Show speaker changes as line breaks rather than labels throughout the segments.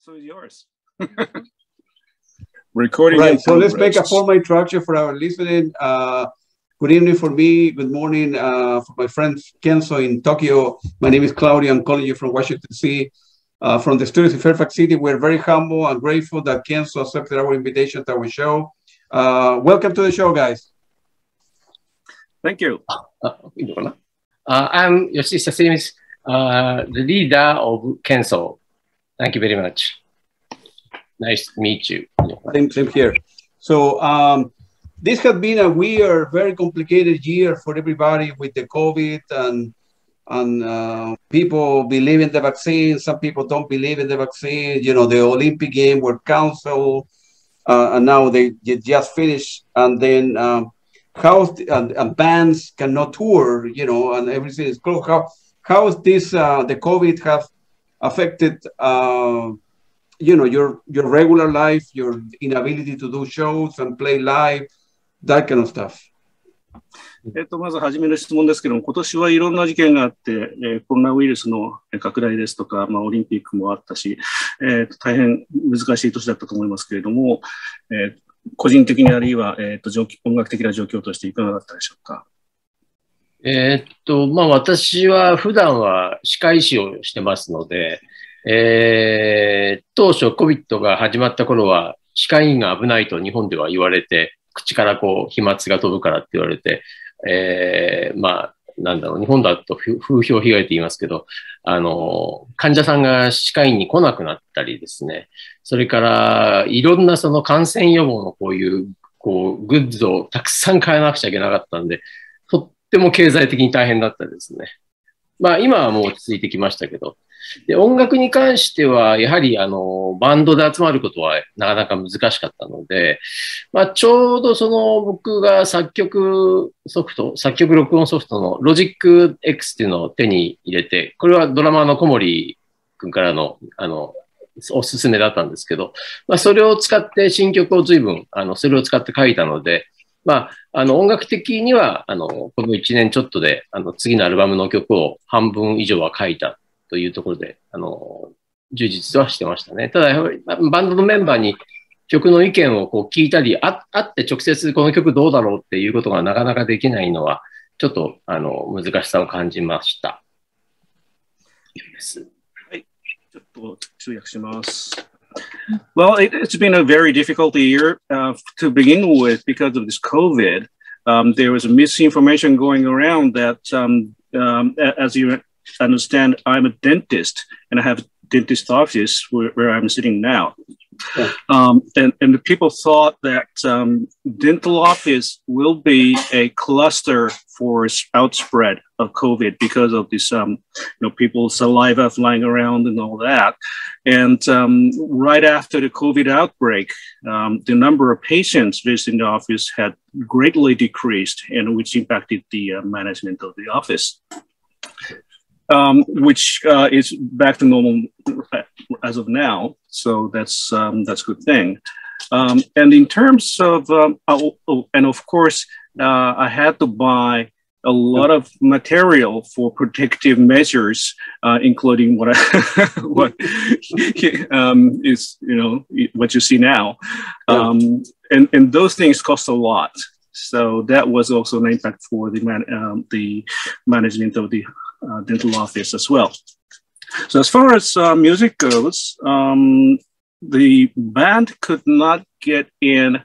So it's yours. Recording.
Right. So let's make a formal introduction for our listening. Uh, good evening for me. Good morning uh, for my friend Kenzo in Tokyo. My name is Claudio. I'm calling you from Washington, D.C. Uh, from the studios in Fairfax City. We're very humble and grateful that Kenzo accepted our invitation to our show. Uh, welcome to the show, guys.
Thank you.
Uh, I'm Yoshisa Sims, uh, the leader of Kenso. Thank you very much. Nice to meet you.
Same, same here. So um, this has been a weird, very complicated year for everybody with the COVID and and uh, people believe in the vaccine. Some people don't believe in the vaccine. You know, the Olympic game were canceled, uh, and now they just finished. And then um, how and, and, bands cannot tour. You know, and everything is closed. How how is this uh, the COVID have affected? Uh, you know your your regular life, your inability to do shows and play live, that kind of stuff.
えっと、まず初めの質問ですけども、今年はいろんな事件があって、えー、コロナウイルスの拡大ですとか、まあ、オリンピックもあったし、えー、と大変難しい年だったと思いますけれども、えー、個人的にあるいは、えーと、と音楽的な状況としていかがだったでしょうか？
えー、っと、まあ私は普段は歯科医師をしてますので、えー、当初 COVID が始まった頃は歯科医院が危ないと日本では言われて、口からこう飛沫が飛ぶからって言われて、えー、まあ、なんだろう、日本だと風評被害って言いますけど、あの、患者さんが歯科医に来なくなったりですね、それから、いろんなその感染予防のこういう、こう、グッズをたくさん買えなくちゃいけなかったんで、とっても経済的に大変だったですね。まあ、今はもう落ち着いてきましたけど、で、音楽に関しては、やはり、あの、バンドで集まることはなかなか難しかったので、まあ、ちょうどその、僕が作曲ソフト、作曲録音ソフトのロジック X っていうのを手に入れて、これはドラマの小森君からの、あの、おすすめだったんですけど、まあ、それを使って新曲を随分、あの、それを使って書いたので、まあ、あの、音楽的には、あの、この1年ちょっとで、あの、次のアルバムの曲を半分以上は書いたというところで、あの、充実はしてましたね。ただ、やはりバンドのメンバーに曲の意見をこう聞いたり、ああって直接この曲どうだろうっていうことがなかなかできないのは、ちょっとあの難しさを感じました。
はい、ちょっと通訳します。Well, it, has been a very difficult year uh, to begin with because of this COVID. Um, there was misinformation going around that, um, um, as you understand I'm a dentist and I have a dentist office where, where I'm sitting now. Yeah. Um, and, and the people thought that um, dental office will be a cluster for outspread of COVID because of this, um, you know, people's saliva flying around and all that. And um, right after the COVID outbreak, um, the number of patients visiting the office had greatly decreased, and which impacted the uh, management of the office um, which uh, is back to normal as of now. So that's um, that's a good thing. Um, and in terms of oh, oh, and of course, uh, I had to buy a lot of material for protective measures, uh, including what I, what um, is you know what you see now, um, and and those things cost a lot. So that was also an impact for the man, um, the management of the uh, dental office as well. So as far as uh, music goes, um, the band could not get in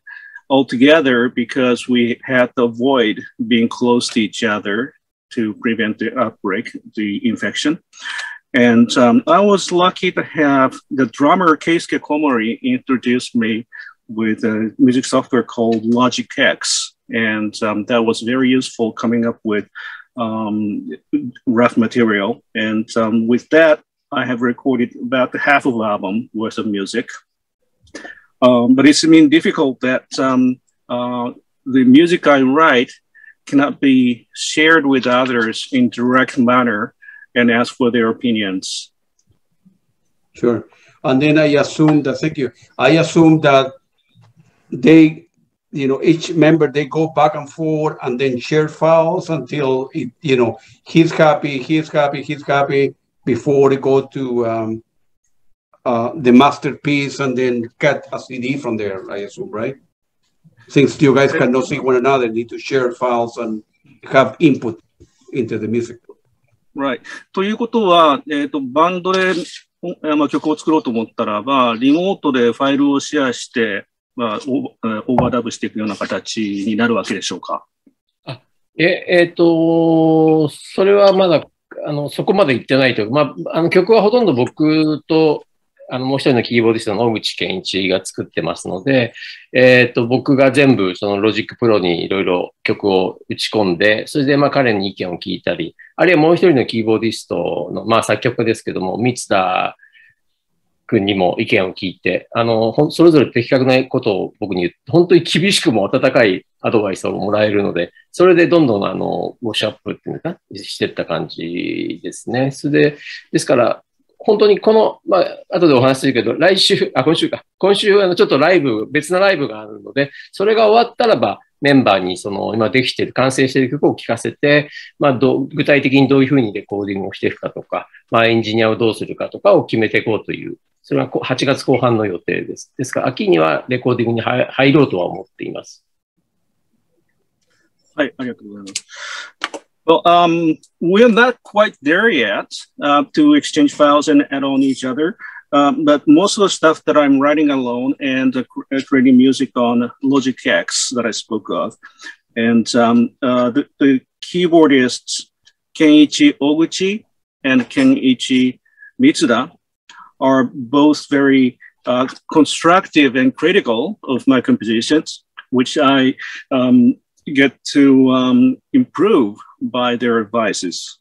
altogether because we had to avoid being close to each other to prevent the outbreak, the infection. And um, I was lucky to have the drummer Keisuke Komori introduce me with a music software called Logic X. And um, that was very useful coming up with um, rough material. And um, with that, I have recorded about half of the album worth of music. Um, but it's mean difficult that um, uh, the music I write cannot be shared with others in direct manner and ask for their opinions.
Sure. And then I assume that, thank you. I assume that they you know, each member, they go back and forth and then share files until, it, you know, he's happy, he's happy, he's happy before they go to, um, uh, the masterpiece and then cut a CD from there, I assume, right? Since you guys cannot see one another, need to share files and have input into the music.
Right. ということは、えっ、ー、と、バンドで、まあ、曲を作ろうと思ったらば、リモートでファイルをシェアして、まあ、オーバーダブしていくような形になるわけでしょうか
あえ、えっ、ー、と、それはまだ、あの、そこまで行ってないというか、まあ、あの曲はほとんど僕とあの、もう一人のキーボーディストの小口健一が作ってますので、えっ、ー、と、僕が全部その Logic Pro にいろいろ曲を打ち込んで、それでまあ彼に意見を聞いたり、あるいはもう一人のキーボーディストの、まあ作曲家ですけども、光田君にも意見を聞いて、あの、それぞれ的確なことを僕に言って、本当に厳しくも温かいアドバイスをもらえるので、それでどんどんあの、ブラッシュアップっていうか、してった感じですね。それで、ですから、本当にこの、まあ、後でお話しするけど、来週、あ、今週か。今週、あの、ちょっとライブ、別なライブがあるので、それが終わったらば、メンバーにその今できてる、完成している曲を聴かせて、まあど、具体的にどういうふうにレコーディングをしていくかとか、まあ、エンジニアをどうするかとかを決めていこうという、それは8月後半の予定です。ですから、秋にはレコーディングに入ろうとは思っています。
はい、ありがとうございます。Well, um, we're not quite there yet uh, to exchange files and add on each other. Um, but most of the stuff that I'm writing alone and uh, creating music on Logic X that I spoke of. And um, uh, the, the, keyboardists Kenichi Oguchi and Kenichi Mitsuda are both very uh, constructive and critical of my compositions, which I um, get to um, improve by their advices.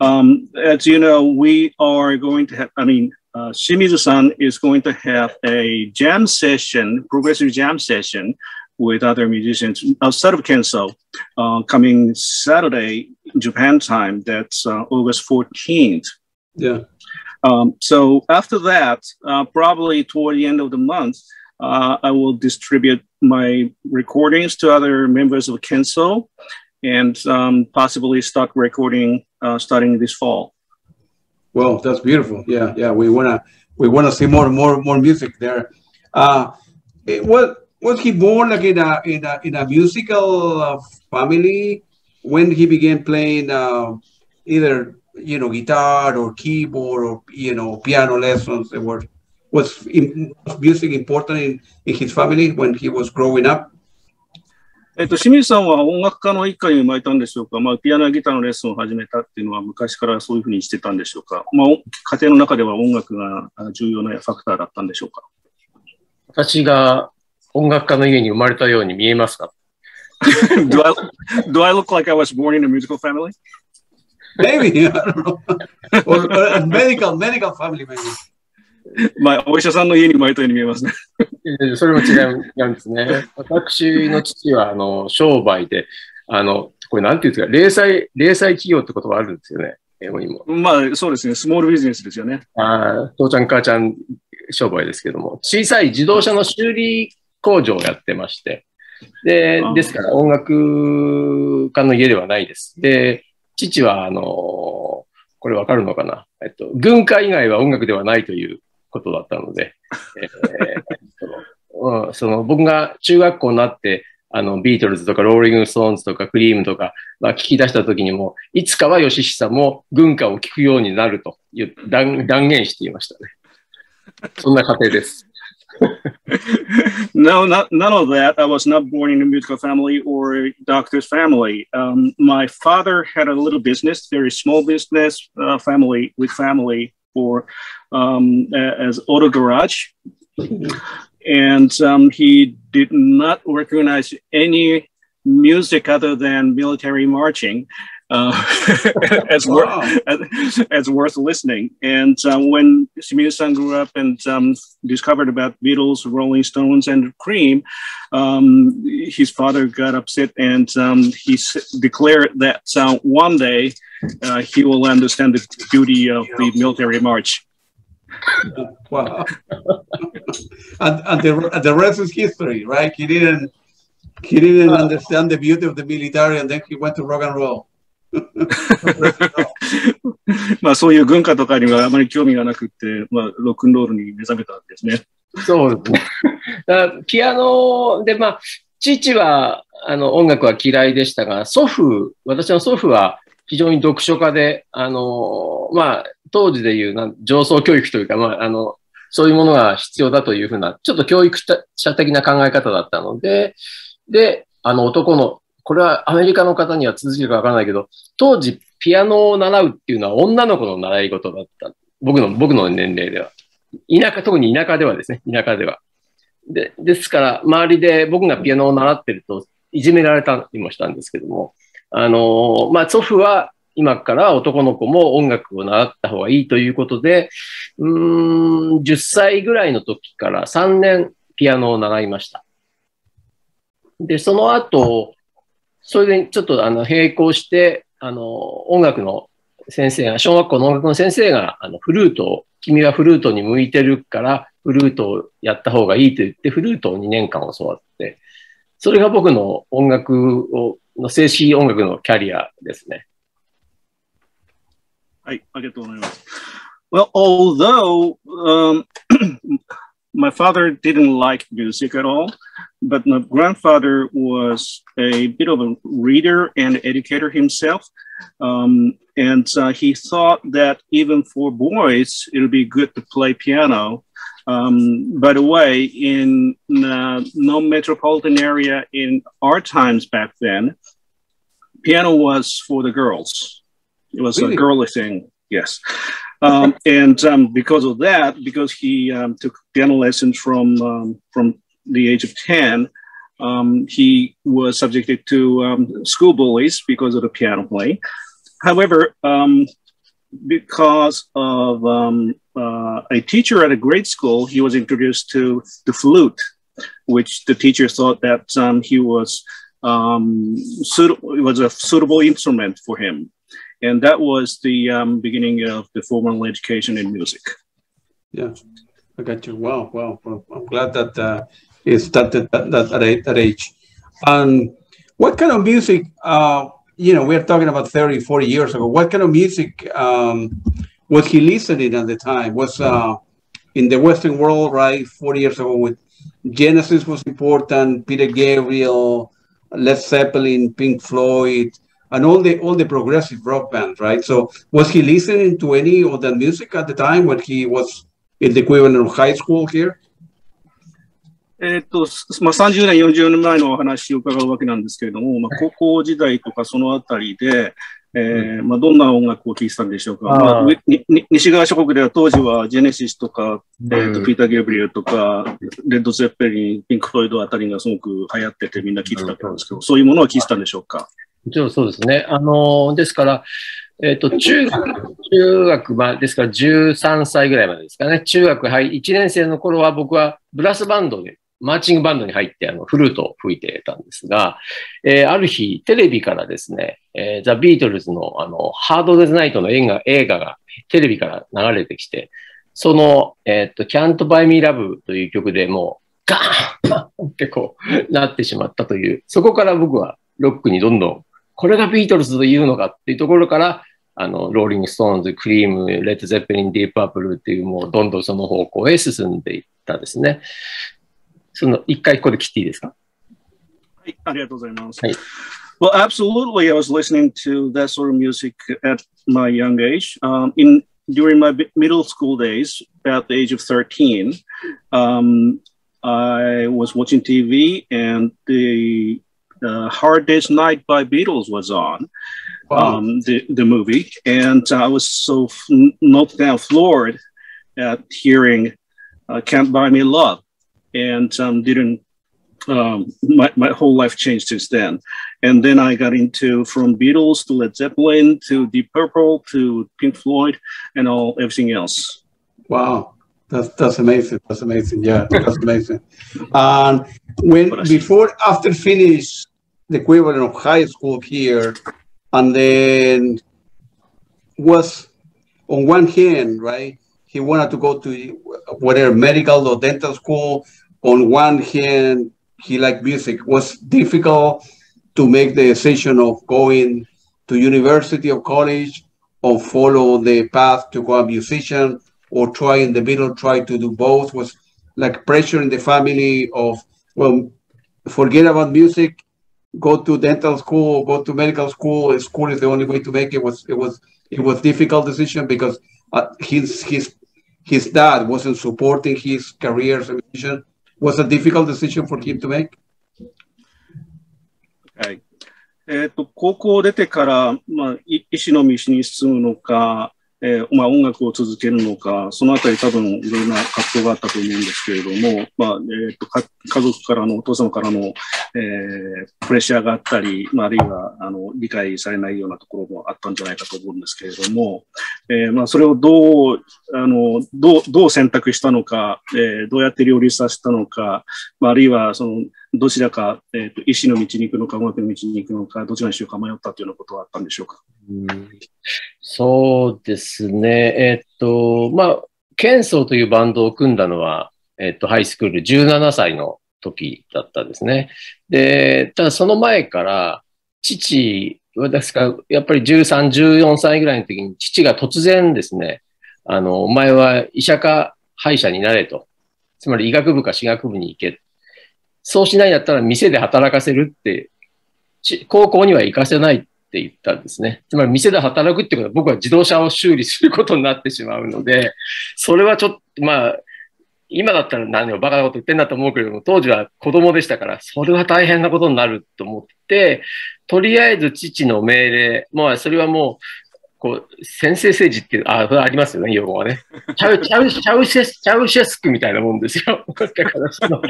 Um, as you know, we are going to have, I mean, uh, Shimizu-san is going to have a jam session, progressive jam session with other musicians outside of Kenso uh, coming Saturday, Japan time. That's uh, August 14th.
Yeah.
Um, so after that, uh, probably toward the end of the month, uh, I will distribute my recordings to other members of Kenso and um, possibly start recording uh, starting this fall.
Well, that's beautiful. Yeah, yeah. We wanna we wanna see more more more music there. Uh, what was he born like in a in a in a musical uh, family when he began playing uh, either you know guitar or keyboard or you know piano lessons? Were was, in, was music important in, in his family when he was growing up?
えっと、清水さんは音楽家の一家に生まれたんでしょうか、まあ、ピアノやギターのレッスンを始めたっていうのは昔からそういうふうにしてたんでしょうか、まあ、家庭の中では音楽が重要なファクターだったんでしょうか？
私が音楽家の家に生まれたように見えますか？
Do, I, do I look like I was born in a musical family?
Maybe, I don't know. or, or a medical, medical family, maybe.
まあ、お医者さんの家に生まれたように見えますね。
それも違うんですね。私の父は、あの、商売で、あの、これなんていうんですか、零細、零細企業って言葉あるんですよね。英語にも。
まあ、そうですね。スモールビジネスですよね。
ああ、父ちゃん母ちゃん商売ですけども、小さい自動車の修理工場をやってまして、で、ですから音楽家の家ではないです。で、父は、あの、これわかるのかな？えっと、軍歌以外は音楽ではないということだったので、えー、そのその僕が中学校になって、あの、ビートルズとかローリング・ストーンズとかクリームとか、まあ、聞き出した時にも、いつかは吉久も軍歌を聴くようになるという断言していましたね。そんな家庭です。
no, not, none of that. I was not born in a musical family or a doctor's family. Um, my father had a little business, very small business, uh, family with family for um, as auto garage. and um, he did not recognize any music other than military marching uh, as, wow. as, as, worth listening. And uh, when Shimizu-san grew up and um, discovered about Beatles, Rolling Stones, and Cream, um, his father got upset and um, he s- declared that uh, one day uh, he will understand the beauty of the military march.
wow. and, and the, the rest is history, right? He didn't he didn't understand the beauty of the military and then he went to rock and roll.
まあそういう文化とかにはあまり興味がなくて、まあロックンロールに目覚めたんですね。
そうですね。ピアノで、まあ、父はあの音楽は嫌いでしたが、祖父、私の祖父は非常に読書家で、あの、まあ、当時でいうな上層教育というか、まあ、あの、そういうものが必要だというふうな、ちょっと教育者的な考え方だったので、で、あの男の、これはアメリカの方には続けるかわからないけど、当時ピアノを習うっていうのは女の子の習い事だった。僕の、僕の年齢では。田舎、特に田舎ではですね、田舎では。で、ですから、周りで僕がピアノを習ってると、いじめられたりもしたんですけども、あの、まあ、祖父は今から男の子も音楽を習った方がいいということで、うん、10歳ぐらいの時から3年ピアノを習いました。で、その後、それでちょっとあの並行して、あの、音楽の先生が、小学校の音楽の先生が、あの、フルートを、君はフルートに向いてるから、フルートをやった方がいいと言って、フルートを2年間教わって、それが僕の音楽を、の正式音楽のキャリアですね。
はい、ありがとうございます。Well, although um, my father didn't like music at all, but my grandfather was a bit of a reader and educator himself. Um, and uh, he thought that even for boys, it would be good to play piano. Um, by the way, in the no metropolitan area in our times back then, piano was for the girls. It was really? a girly thing. Yes. Um, and um, because of that, because he um, took piano lessons from um, from the age of ten, um, he was subjected to um, school bullies because of the piano playing. However, because of uh, a teacher at a grade school, he was introduced to the flute, which the teacher thought that he was suit- was a suitable instrument for him. And that was the um, beginning of the formal education in music.
Yeah, I got you. Wow. Well, I'm glad that uh, it started at that, that, that age. And what kind of music, uh, you know, we're talking about 30, 40 years ago. What kind of music um, was he listening at the time? Was uh, in the Western world, right, 40 years ago, with Genesis was important, Peter Gabriel, Led Zeppelin, Pink Floyd, and all the all the progressive rock bands, right? So was he listening to any of that music at the time when he was in the equivalent of high school here?
えっと、まあ、30年、40年前のお話を伺うわけなんですけれども、まあ、高校時代とかそのあたりで、えーまあ、どんな音楽を聴いてたんでしょうか。まあ、西側諸国では当時はジェネシスとか、えーと、ピーター・ゲブリエルとか、レッド・ゼッペリン、ピンク・フロイドあたりがすごく流行っててみんな聴いてたんですけど、そういうものは聴いてたんでしょうか？
もちろんそうですね。あの、ですから、えっ、ー、と、中学、中学、まあ、ですから13歳ぐらいまでですかね。中学、はい、1年生の頃は僕はブラスバンドで、マーチングバンドに入って、あの、フルートを吹いてたんですが、えー、ある日、テレビからですね、えー、ザ・ビートルズの、あの、 Hard Day's Night の映画、映画がテレビから流れてきて、その、えっ、と、Can't Buy Me Love という曲でもう、ガーンってこう、なってしまったという、そこから僕はロックにどんどんこれがビートルズというのかっていうところから、あの、ローリング・ストーンズ、クリーム、レッド・ゼッペリン、ディープ・パープルっていう、もうどんどんその方向へ進んでいったですね。その、一回ここで切っていいですか
はい、ありがとうございます。はい。Well, absolutely. I was listening to that sort of music at my young age. Um, in during my middle school days, about the age of 13, um, I was watching TV and the uh, Hard Day's Night by Beatles was on, wow. um, the, the movie. And I was so knocked down, floored at hearing uh, Can't Buy Me Love. And um, didn't, um, my, my whole life changed since then. And then I got into from Beatles to Led Zeppelin to Deep Purple to Pink Floyd and all everything else.
Wow. That's that's amazing. That's amazing. Yeah, that's amazing. And when before after finish the equivalent of high school here, and then was on one hand, right? He wanted to go to whatever medical or dental school. On one hand, he liked music. It was difficult to make the decision of going to university or college or follow the path to go a musician or try in the middle, try to do both was like pressure in the family of, well, forget about music, go to dental school, go to medical school. School is the only way to make it. Was it was it was difficult decision because uh, his his his dad wasn't supporting his career as a musician Was a difficult decision for him to make.
はい。えっ、ー、と、高校出てから、まあ、医師の道に進むのか、 えー、まあ、音楽を続けるのか、そのあたり多分いろいろな葛藤があったと思うんですけれども、まあ、えっ、ー、と家族からの、お父様からの、えー、プレッシャーがあったり、まあ、あるいは、あの、理解されないようなところもあったんじゃないかと思うんですけれども、えー、まあ、それをどう、あの、どう、どう選択したのか、えー、どうやって両立させたのか、まあ、あるいは、その、どちらか、えっ、ー、と、医師の道に行くのか、音楽の道に行くのか、どちらにしようか迷ったというようなことはあったんでしょうか？うん
そうですね。えっと、まあ、ケンソーというバンドを組んだのは、えっと、ハイスクール17歳の時だったんですね。で、ただその前から、父、私がやっぱり13、14歳ぐらいの時に父が突然ですね、あの、お前は医者か歯医者になれと。つまり医学部か歯学部に行け。そうしないんだったら店で働かせるって、高校には行かせないって言ったんですね。つまり店で働くってことは僕は自動車を修理することになってしまうので、それはちょっと、まあ、今だったら何をバカなこと言ってんだと思うけれども、当時は子供でしたから、それは大変なことになると思って、とりあえず父の命令、まあそれはもう、こう、先生政治っていう、あ、ありますよね、用語はね。チャウ、チャウ、チャウシェス、チャウシェスクみたいなもんですよ。だからその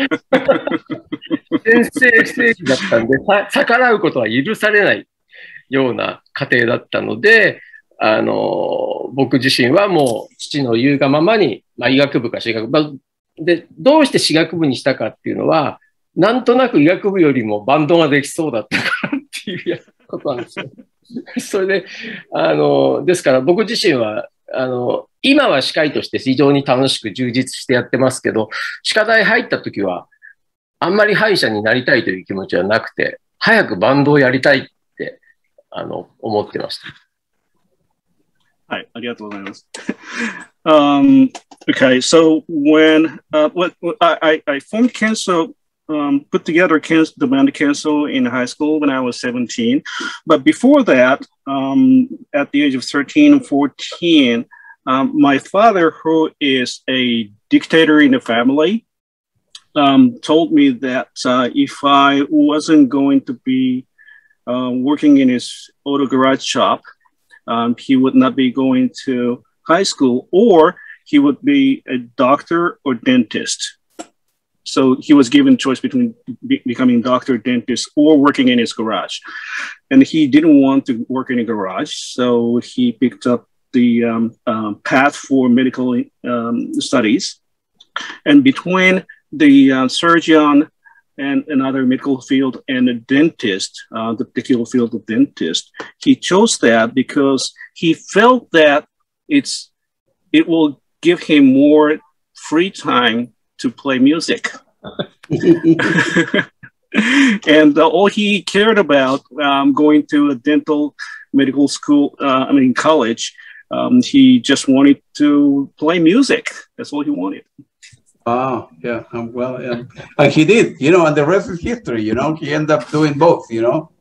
先生政治だったんで、逆らうことは許されないような家庭だったので、あの、僕自身はもう父の言うがままに、まあ、医学部か私学部、で、どうして私学部にしたかっていうのは、なんとなく医学部よりもバンドができそうだったからっていうことなんですよ。それで、あの、ですから僕自身は、あの、今は歯科医として非常に楽しく充実してやってますけど、歯科大入った時は、あんまり歯医者になりたいという気持ちはなくて、早くバンドをやりたい あの、思ってました。
はい、ありがとうございます。um, okay, so when uh, what, I, I formed Kenso, um, put together Kenso, the band Kenso in high school when I was 17. But before that, um, at the age of 13 and 14, um, my father, who is a dictator in the family, um, told me that uh, if I wasn't going to be um, working in his auto garage shop. Um, he would not be going to high school, or he would be a doctor or dentist. So he was given choice between be- becoming doctor, dentist, or working in his garage. And he didn't want to work in a garage, so he picked up the um, um, path for medical um, studies. And between the uh, surgeon and another medical field and a dentist, uh, the particular field of dentist. He chose that because he felt that it's it will give him more free time to play music. and uh, all he cared about um, going to a dental medical school, uh, I mean, college, um, he just wanted to play music. That's all he wanted.
Oh, yeah. Um, well, yeah. And he did, you know, and the rest is history, you know. He ended up doing both, you know.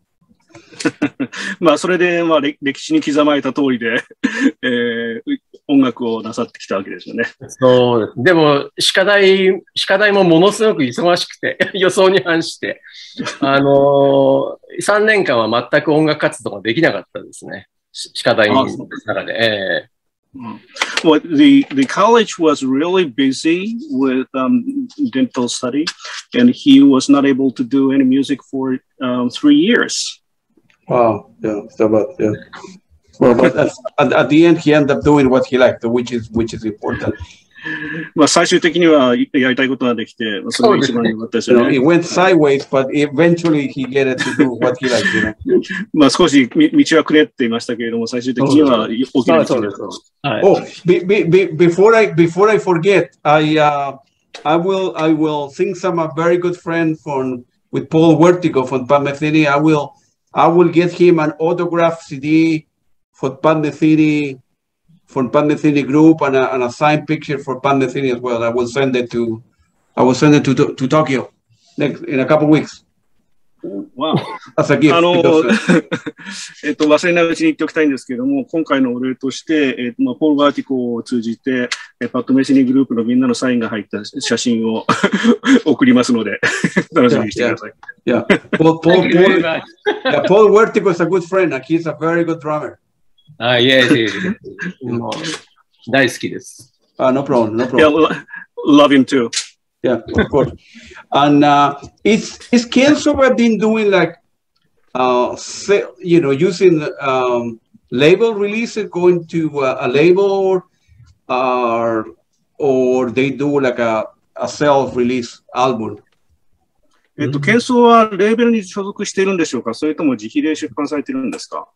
まあ、それで、まあ、歴史に刻まれた通りで、えー、音楽をなさってきたわけですよね。
そうです。でも、歯科大、歯科大もものすごく忙しくて、予想に反して、あのー、3年間は全く音楽活動ができなかったですね。歯科大の中で。えー
Well, the, the college was really busy with um, dental study, and he was not able to do any music for um, three years.
Wow, yeah, so about yeah. Well, but at, at the end, he ended up doing what he liked, which is which is important.
まあ最終的にはやりたいことができて、それが一番良かったですよね。
It went sideways, but eventually he get it to do what he liked, you know.
まあ少し道はくれって言いましたけれども、最終的には大きな道
です。Oh, be, be, be, before I before I forget, I uh, I will I will sing some a very good friend from with Paul Vertigo from Pamethini. I will I will get him an autograph CD for Pan Metheny, For Pan Metheny group and a, and a signed picture for Pan Metheny as well. I will send it to, I will send it to, to, to Tokyo next in a couple weeks.
Wow.
As a gift.
あの
uh,、
えっと、忘れないうちに言っておきたいんですけども、今回のお礼として、えっと、まあ、ポール・バーティコを通じて、えパッドメシニグループのみんなのサインが入った写真を送りますので、楽しみにしてください。
yeah. Paul, Paul, Paul,
much.
yeah, Paul Huertico is a good friend. He's a very good drummer.
あ、いえいえいえ。もう大好きです。
Uh, no problem. No
Yeah,
problem.
love him too.
Yeah, of course. And uh, is is Kenzo been doing like, uh, say, you know, using um, label releases, going to uh, a label, or or they do like a, a self-release album?
えっと、ケンソーはレーベルに所属しているんでしょうかそれとも自費で出版されてるんですか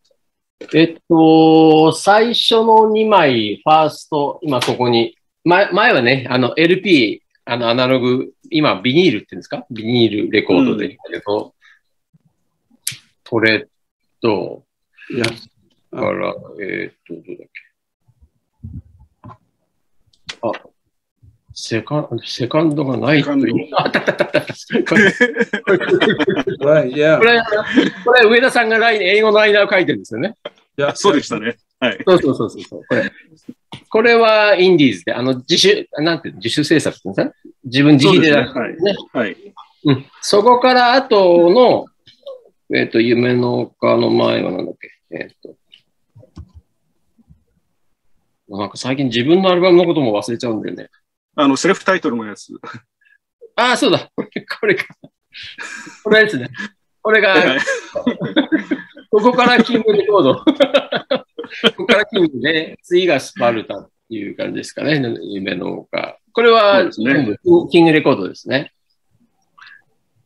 えっと、最初の2枚、ファースト、今ここに、前前はね、あの LP、あのアナログ、今ビニールっていうんですか？ビニールレコードでいいんだけど、これと、
Yeah.
だから、えーっと、どうだっけ？あ、セカンセカンドがないという。あったあったあっった。これ.これ、これ上田さんがライン英語のライナーを書いてるんですよね。
Yeah.
そうでしたね。はい。
そうそうそうそうそう。これ。これはインディーズで、あの、自主、なんていうの自主制作っていうんですか自分自費で出してるね。
はい。
うん。そこから後の、えっ、と、夢の丘の前はなんだっけ。えっ、と。なんか最近自分のアルバムのことも忘れちゃうんだよね。
あの、セルフタイトルのやつ。
ああ、そうだ。これ、これか。これですね。これが、
はい
ここからキングレコード。ここからキングで、次がスパルタっていう感じですかね。夢の丘。これは
ね
全部キングレコードですね。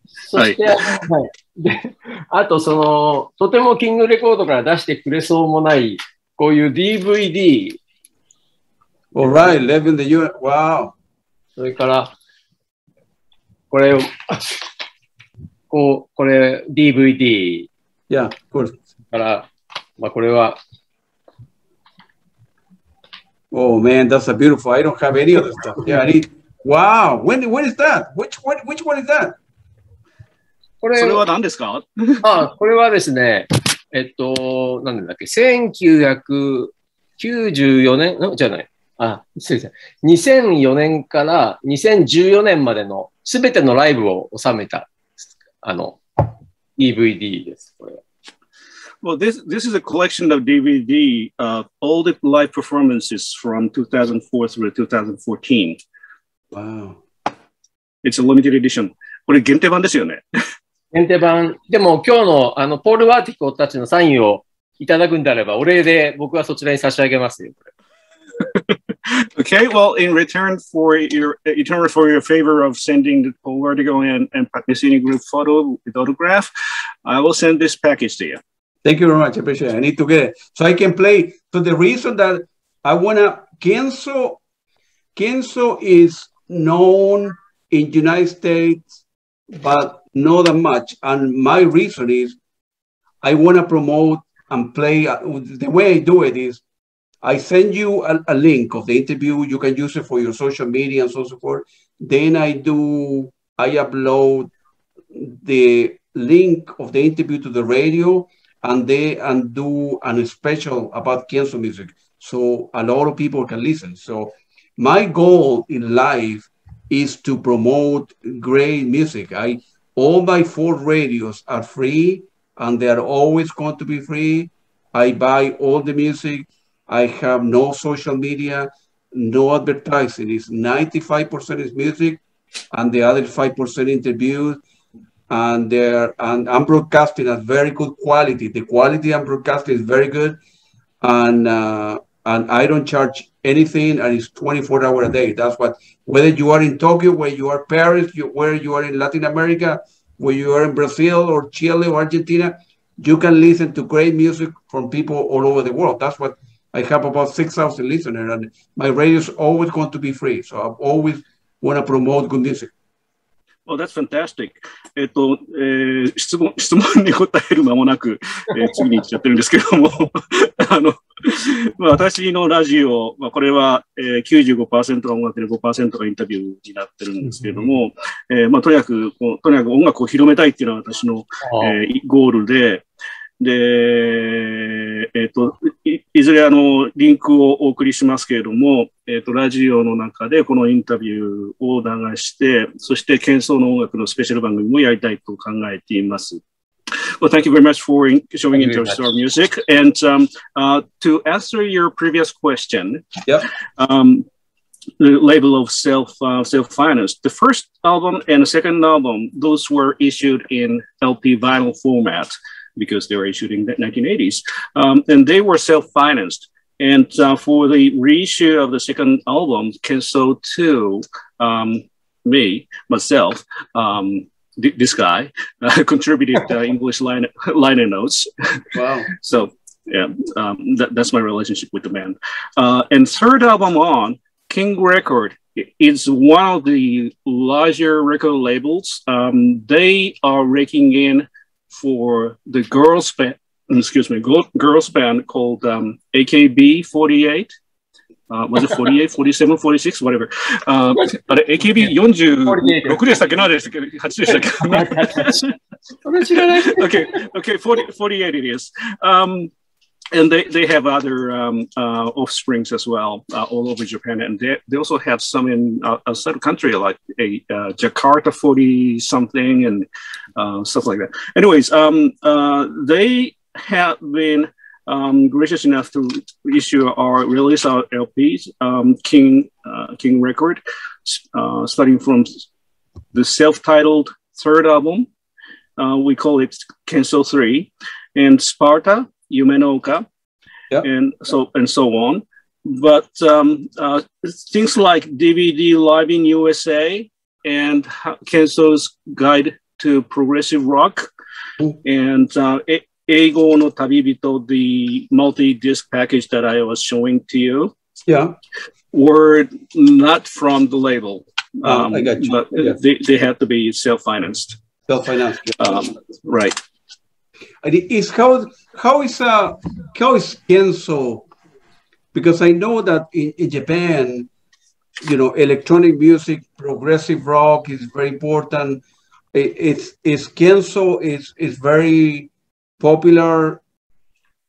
そして、はいで、あとその、とてもキングレコードから出してくれそうもない、こういう DVD、
All right. Live in the U. Wow.
それから、これを、こう、これ DVD
Yeah. Of course.
から、まあこれは、
Oh man, that's a beautiful. I don't have any of that stuff. Yeah. I need. Wow. When when is that? Which one? Which one is that?
これ
それは何ですか
あ、これはですね、えっと、なんだっけ、1994年、んじゃない。あ、すいません。2004年から2014年までのすべてのライブを収めた、あの、DVD です。これ
Well, this this is a collection of DVD of all the live performances from 2004 through 2014.
Wow.
It's a limited edition. これ限定版ですよね。
限定版。でも今日のあの、ポール・ワーティコたちのサインをいただくんであれば、お礼で僕はそちらに差し上げますよ。これ
Okay, well, in return for your return for your favor of sending the Paul Vertigo and, and Patnicini group photo with autograph, I will send this package to you.
Thank you very much. I appreciate it. I need to get it so I can play. So the reason that I wanna Kenzo, Kenzo is known in United States, but not that much. And my reason is I wanna promote and play. uh, The way I do it is I send you a, a link of the interview. You can use it for your social media and so forth. Then I do. I upload the link of the interview to the radio and they and do an special about Kenzo music so a lot of people can listen. So my goal in life is to promote great music. I all my four radios are free and they are always going to be free. I buy all the music. I have no social media, no advertising. It's 95% is music and the other 5% interviews and there and I'm broadcasting at very good quality. The quality I'm broadcasting is very good, and uh, and I don't charge anything, and it's 24 hour a day. That's what whether you are in Tokyo, where you are Paris, you, where you are in Latin America, where you are in Brazil or Chile or Argentina, you can listen to great music from people all over the world. That's what I have about 6,000 listeners, and my radio is always going to be free. So I always want to promote good music.
Oh, that's fantastic. えっと、えー、質問、質問に答える間もなく、えー、次に行っちゃってるんですけども、あの、まあ、私のラジオ、まあ、これは、えー、95%が音楽で5%がインタビューになってるんですけれども、えー、まあ、とにかくとにかく音楽を広めたいっていうのは私の、えー、ゴールで、で、えっ、ー、とい、いずれあの、リンクをお送りしますけれども、えっ、ー、と、ラジオの中でこのインタビューを流して、そして、喧騒の音楽のスペシャル番組もやりたいと考えています。Well, thank you very much for showing interest in our music. And um, uh, to answer your previous question,
yep.
um, the label of self uh, self finance. The first album and the second album, those were issued in LP vinyl format. Because they were issued in the 1980s. Um, and they were self-financed. And uh, for the reissue of the second album, Kenso 2, um, me, myself, um, th- this guy, uh, contributed uh, English line, liner notes.
Wow.
so, yeah, um, that, that's my relationship with the band. Uh, and third album on, King Record, is one of the larger record labels. Um, they are raking in for the girls band, excuse me, girls band called um, AKB 48. Uh, was it 48, 47, 46, whatever. Uh, あれ、AKB46 でしたっけ何でしたっけ ?8 でしたっけ Okay, okay, 40, 48 it is. Um, and they, they have other um, uh, offsprings as well uh, all over Japan, and they, they also have some in uh, the country, like a uh, Jakarta 40 something and uh, stuff like that. Anyways, um, uh, they have been um, gracious enough to issue or release our LPs, um, King King Record, starting from the self-titled third album. we call it Cancel 3 and Sparta Yumenoka, and so and so on. But um, uh, things like DVD Live in USA and Kenso's Guide to Progressive Rock mm. and uh, Eigo no Tabibito, the multi-disc package that I was showing to you,
yeah,
were not from the label.
Um, I got you.
But yeah. they, they had to be self-financed.
Self-financed.
Um, right.
Is how how is uh how is Kenso? Because I know that in, in Japan, you know, electronic music, progressive rock is very important. It, it's it's Kenso is is very popular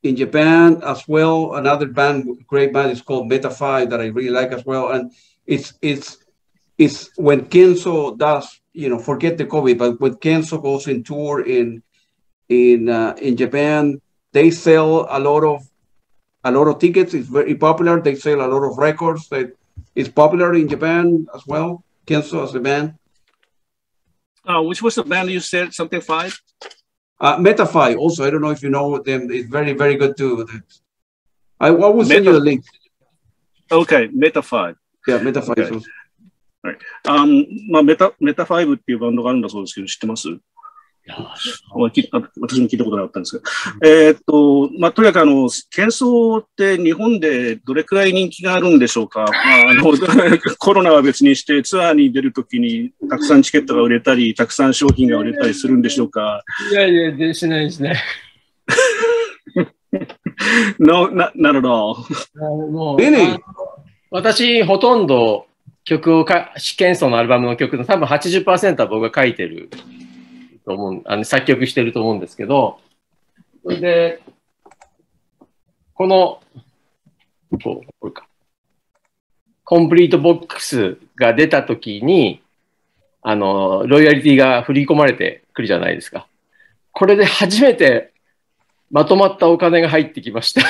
in Japan as well. Another band, great band, is called Metafy that I really like as well. And it's it's it's when Kenso does, you know, forget the COVID, but when Kenso goes in tour in in uh, in Japan. They sell a lot of a lot of tickets. It's very popular. They sell a lot of records. That is popular in Japan as well. Kenso as a band.
Uh, which was the band you said something five?
Uh, Metafy also. I don't know if you know them. It's very very good too. I, I will send Meta- you a link.
Okay, Metafy.
Yeah, Metafy. Okay.
はい。あの、まあ、メタ、メタ5っていうバンドがあるんだそうですけど、知ってます 私も聞いたことなかったんですけど、えー、っと、まあ、とにかくあの、喧騒って日本でどれくらい人気があるんでしょうか。まあ、あの、コロナは別にしてツアーに出るときにたくさんチケットが売れたり、たくさん商品が売れたりするんでしょうか。
いやいや、でしないですね。
no, not, not at all.
もう、really? 私、ほとんど曲をか、試験層のアルバムの曲の多分80%は僕が書いてると思う、あの作曲してると思うんですけど、それで、この、こう、これか。コンプリートボックスが出たときに、あの、ロイヤリティが振り込まれてくるじゃないですか。これで初めてまとまったお金が入ってきました。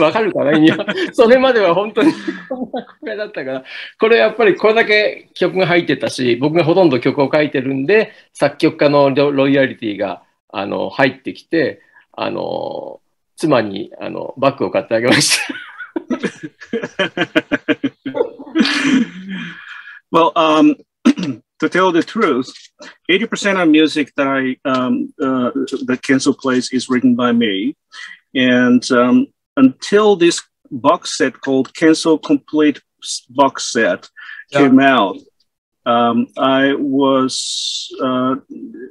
わかるかないや、それまでは本当にこんな声だったから、これやっぱりこれだけ曲が入ってたし、僕がほとんど曲を書いてるんで、作曲家のロイヤリティがあの入ってきて、あの、妻にあのバッグを買ってあげました。
well, um, to tell the truth, 80% of music that I um, uh, that Cancel plays is written by me, and um, until this box set called Cancel Complete box set yeah. came out, um, I was uh,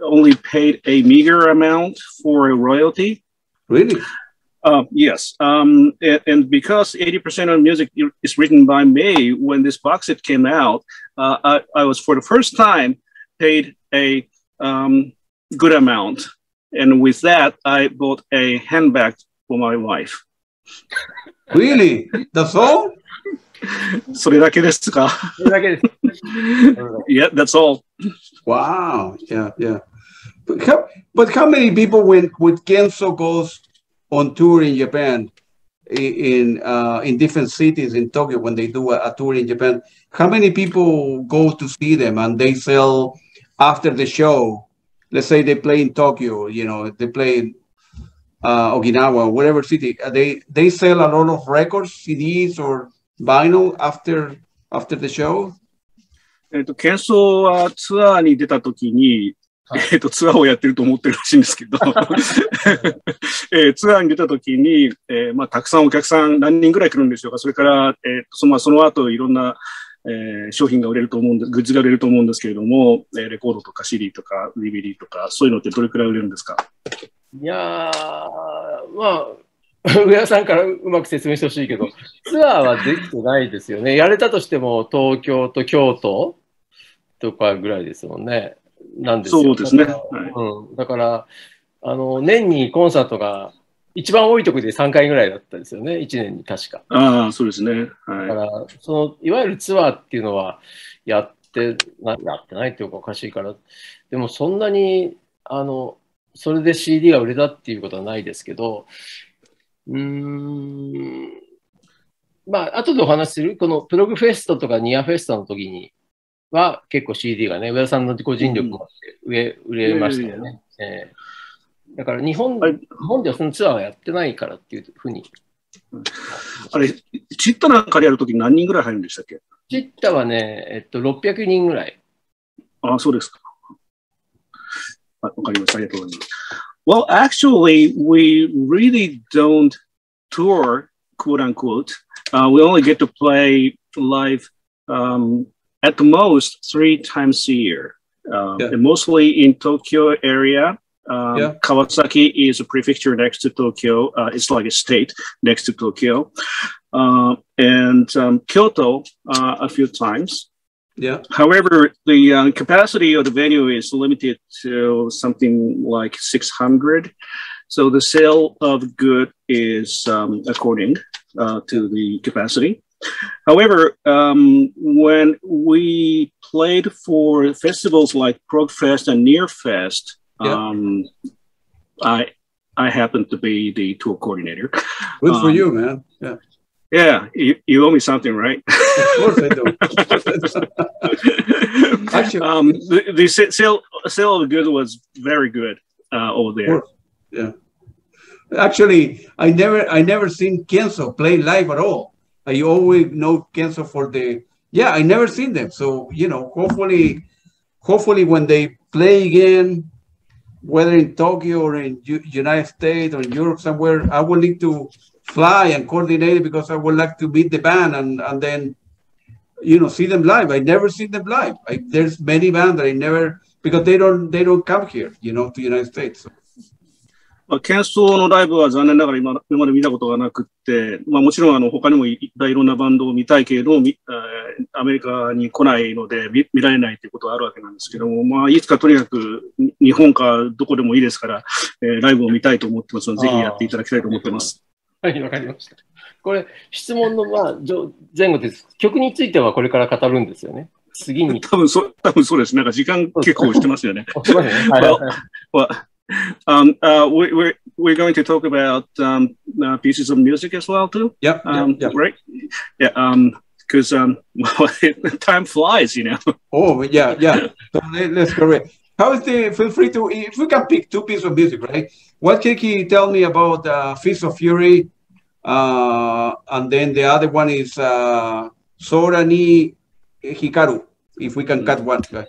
only paid a meager amount for a royalty.
Really?
Uh, yes, um, and, and, because 80% of music is written by me, when this box set came out, uh, I, I, was for the first time paid a um, good amount. And with that, I bought a handbag for my wife
Really? That's all?
それだけですか
それだけです。
Yeah, that's all.
Wow. Yeah, yeah. But how, but how many people when with Kenzo goes on tour in Japan i- in uh, in different cities in Tokyo when they do a, a tour in Japan? How many people go to see them and they sell after the show? Let's say they play in Tokyo, you know, they play in uh, Okinawa, whatever city. uh, They they sell a lot of records, CDs, or vinyl after after the show.
えっと、ケンソーはツアーに出たときに、
はい
えっと、ツアーをやってると思ってるらしいんですけど、えーツアーに出たときに、えーまあ、たくさんお客さん何人ぐらい来るんでしょうか。それから、えーそのまあ、その後いろんな、えー商品が売れると思うんで、グッズが売れると思うんですけれども、えーレコードとか CD とか DVD とか、そういうのってどれくらい売れるんですか？
いやー、まあ、上田さんからうまく説明してほしいけど、ツアーはできてないですよね。やれたとしても、東京と京都とかぐらいですもんね。なんですよ
そうですね
だから,、
はい
うん、だからあの、年にコンサートが一番多いところで3回ぐらいだったですよね、1年に確か。
ああ、そうですね。
だか
は
ら、その、いわゆるツアーっていうのはやってな、やってないっていうかおかしいから、でもそんなに、あの、それで CD が売れたっていうことはないですけど、うーん、まあ、後でお話しする、このプログフェストとかニアフェストの時には結構 CD がね、上田さんの個人力もあって売れ、売れましたよね。えーだから日本、
はい
日本ではそのツアーはやってないからっていうふうに。
い。あれ、チッタなんかでやるとき何人ぐらい入るんでしたっけ？
チッタはね、えっと、600人ぐらい。
ああ、そうですか。あわかりました。ありがとうございます。Well, actually, we really don't tour, quote unquote. Uh, we only get to play live um, at the most three times a year, um,
Yeah.
and mostly in Tokyo area. Um,
Yeah.
Kawasaki is a prefecture next to Tokyo. Uh, it's like a state next to Tokyo, uh, and um, Kyoto uh, a few times.
Yeah.
However, the uh, capacity of the venue is limited to something like 600. So the sale of good is um, according uh, to the capacity. However, um, when we played for festivals like Progfest and Nearfest,
Yeah.
um, I I happen to be the tour coordinator.
Good for
Um,
you, man. Yeah.
Yeah, you, you owe me something, right?
Of course I do. Actually-
um, the, the sale sale of the goods was very good uh, over there. Yeah.
Actually, I never I never seen Kenzo play live at all. I always know Kenzo for the yeah, I never seen them. So, you know, hopefully hopefully when they play again, whether in Tokyo or in U- United States or in Europe somewhere, I will need to fly and coordinate because I would like to meet the band and, and then you know see them live. I never seen them live. I, there's many bands that I never because they don't they don't come here, you know, to United States. So,
まあ、ケンソーのライブは残念ながら今今まで見たことがなくって、まあ、もちろんあの他にもいいろんなバンドを見たいけれども、えーアメリカに来ないので見見られないということはあるわけなんですけども、まあ、いつかとにかく日本かどこでもいいですから、えーライブを見たいと思ってますので、ぜひやっていただきたいと思ってます。
はい、わかりました。これ、質問の、まあ、前後です。曲についてはこれから語るんですよね。次に。
多分そ、多分そうです。なんか時間結構してますよね。um, uh, we, we're we're going to talk about um, uh, pieces of music as well too,
yep,
um,
yep, yep.
right? Yeah, um, because um, time flies, you know.
Oh, yeah, yeah. So let, let's correct. How is the, feel free to, if we can pick two pieces of music, right? What can you tell me about uh, Fist of Fury? Uh, and then the other one is uh, Sora ni Hikaru, if we can cut one. right?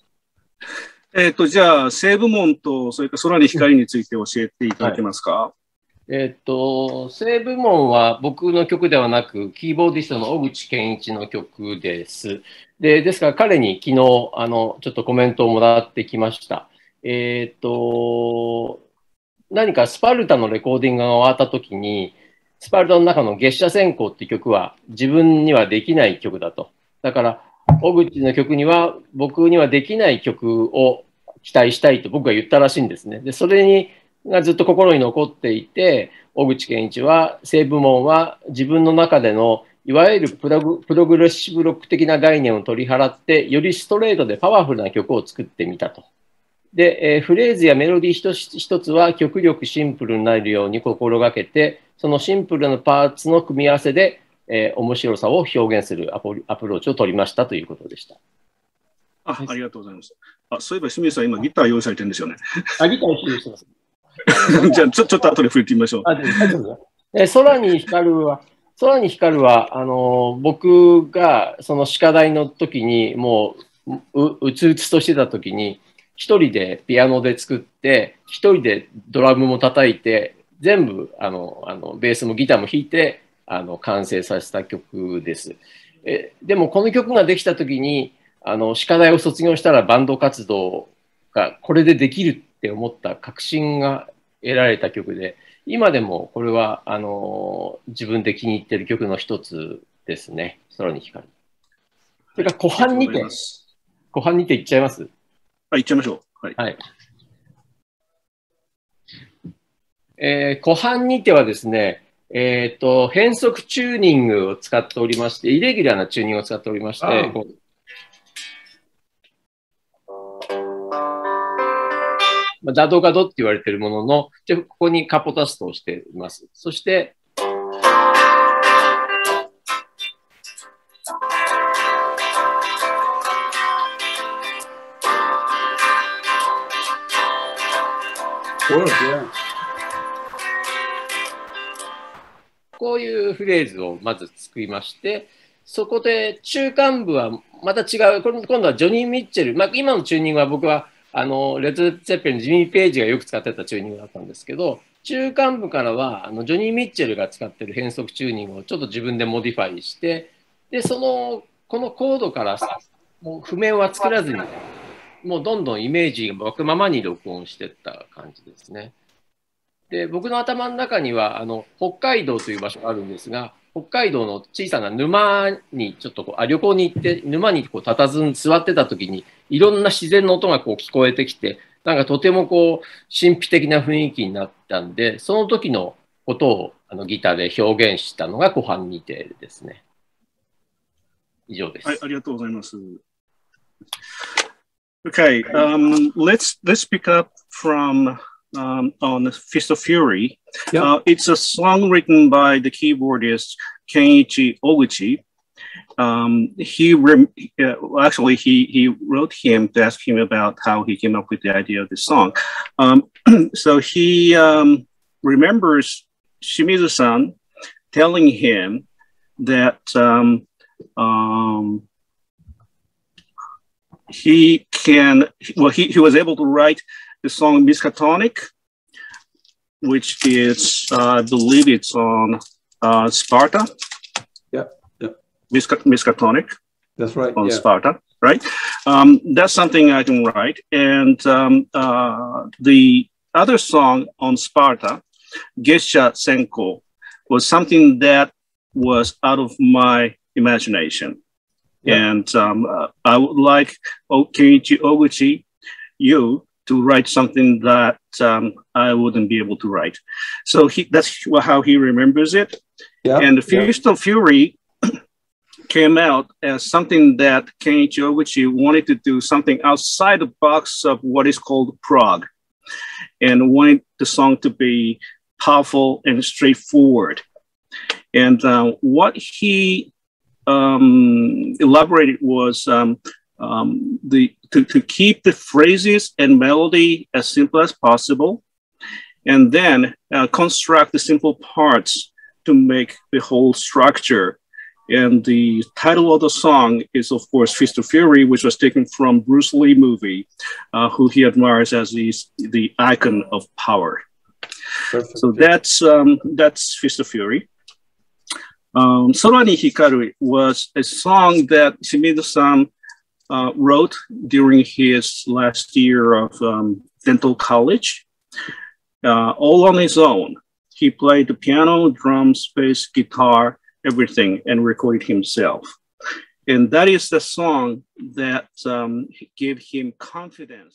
えっと、じゃあ、西部門と、それから空に光について教えていただけますか、
えっと、正部門は僕の曲ではなく、キーボーディストの小口健一の曲です。で、ですから彼に昨日、あの、ちょっとコメントをもらってきました。えっと、何かスパルタのレコーディングが終わった時に、スパルタの中の月謝先行って曲は自分にはできない曲だと。だから、小口の曲には僕にはできない曲を期待したいと僕が言ったらしいんですね。で、それにがずっと心に残っていて、小口健一は、性部門は自分の中でのいわゆるプログプログレッシブロック的な概念を取り払って、よりストレートでパワフルな曲を作ってみたと。で、えー、フレーズやメロディー一つ一つは極力シンプルになるように心がけて、そのシンプルなパーツの組み合わせで、えー、面白さを表現するアプローチを取りましたということでした。
あありがとうございます。あそういえば清水さん、今ギター用意されてるんですよね。
あギター用意してます。
じゃあちょ、ちょっと後で触れてみましょう。あ
え空に光るは、空に光るは、あの、僕がその歯科大の時に、もう、う、うつうつとしてた時に、一人でピアノで作って、一人でドラムも叩いて、全部、あの、あの、ベースもギターも弾いて、あの、完成させた曲です。え、でもこの曲ができた時に、あの、歯科大を卒業したらバンド活動がこれでできるって思った確信が得られた曲で、今でもこれは、あの、自分で気に入ってる曲の一つですね。空に光る。それから後半にて、後半にていっちゃいます？
はい、いっちゃいましょう。はい。
はい、えー、湖畔にてはですね、えっ、ー、と、変則チューニングを使っておりまして、イレギュラーなチューニングを使っておりまして、まあ、ダドガドって言われているものの、じゃここにカポタストをしています。そして、こういうフレーズをまず作りまして、そこで中間部はまた違う、今度はジョニ・ミッチェル、まあ、今のチューニングは僕はあのレッド・ゼッペリン、ジミー・ページがよく使ってたチューニングだったんですけど、中間部からはあのジョニ・ミッチェルが使ってる変則チューニングをちょっと自分でモディファイして、で、その、このコードからもう譜面は作らずに、もうどんどんイメージが湧くままに録音してった感じですね。で、僕の頭の中には、あの、北海道という場所があるんですが、北海道の小さな沼にちょっとこうあ旅行に行って沼にこう佇ん座ってた時にいろんな自然の音がこう聞こえてきてなんかとてもこう神秘的な雰囲気になったんでその時のことをあのギターで表現したのが後半にてですね。以上です。
はい、ありがとうございます。Okay, um, let's let's pick up from um, on Fist of Fury. Yep. Uh, it's a song written by the keyboardist Kenichi Oguchi. Um, he uh, actually he he wrote him to ask him about how he came up with the idea of the song. Um, so he um, remembers Shimizu-san telling him that um, um, he can well he, he was able to write the song Miskatonic, which is, uh, I believe it's on uh, Sparta.
Yeah,
Miskatonic.
That's right.
On
yeah.
Sparta, right? Um, that's something I can write. And um, uh, the other song on Sparta, Gesha Senko, was something that was out of my imagination. Yeah. And um, uh, I would like Kenichi Oguchi, you, to write something that um, I wouldn't be able to write. So he, that's how he remembers it. Yeah, and the Feast yeah. of Fury came out as something that Kenichi Oguchi wanted to do something outside the box of what is called prog and wanted the song to be powerful and straightforward. And uh, what he um, elaborated was um, um, the to, to keep the phrases and melody as simple as possible, and then uh, construct the simple parts to make the whole structure. And the title of the song is, of course, Fist of Fury, which was taken from Bruce Lee movie, uh, who he admires as the, the icon of power.
Perfect.
So that's um, that's Fist of Fury. Um, Sorani Hikaru was a song that Shimizu-san uh, wrote during his last year of um, dental college, uh, all on his own. He played the piano, drums, bass, guitar, everything, and record himself. And that is the song that um, gave him confidence.